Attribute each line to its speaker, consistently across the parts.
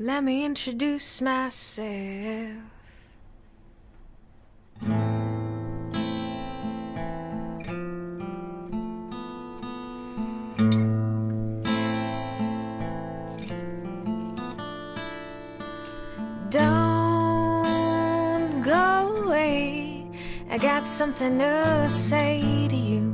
Speaker 1: Let me introduce myself. Don't go away. I got something to say to you.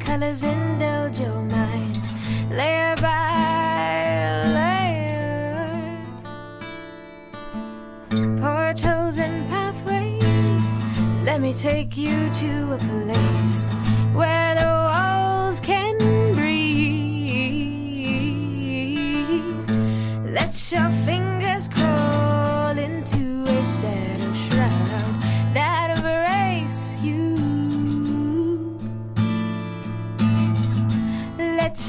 Speaker 1: Colors indulge your mind. Layer by layer. Portals and pathways. Let me take you to a place where the walls can breathe. Let your fingers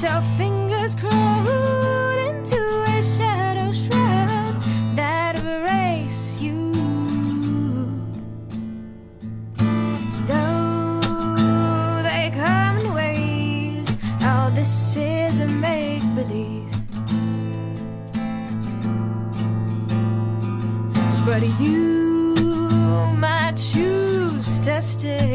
Speaker 1: Your fingers crawl into a shadow shroud that embrace you. Though they come in waves, all this is a make believe. But you might choose to stay.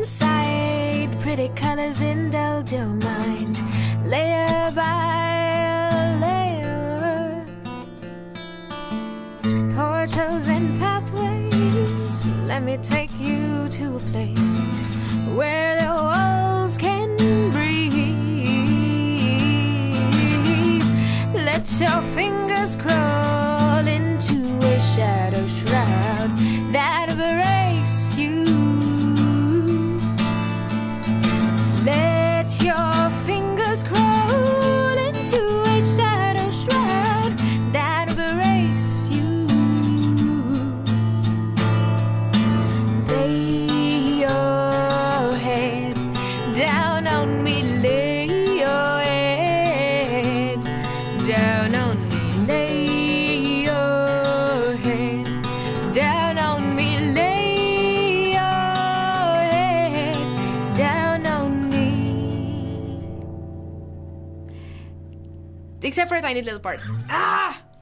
Speaker 1: Inside. Pretty colors indulge your mind, layer by layer. Portals and pathways. Let me take you to a place where the walls can breathe. Let your fingers crawl down on me, lay your head down on me, lay your head down on me, lay your head down on me.
Speaker 2: Except for a tiny little part. Ah!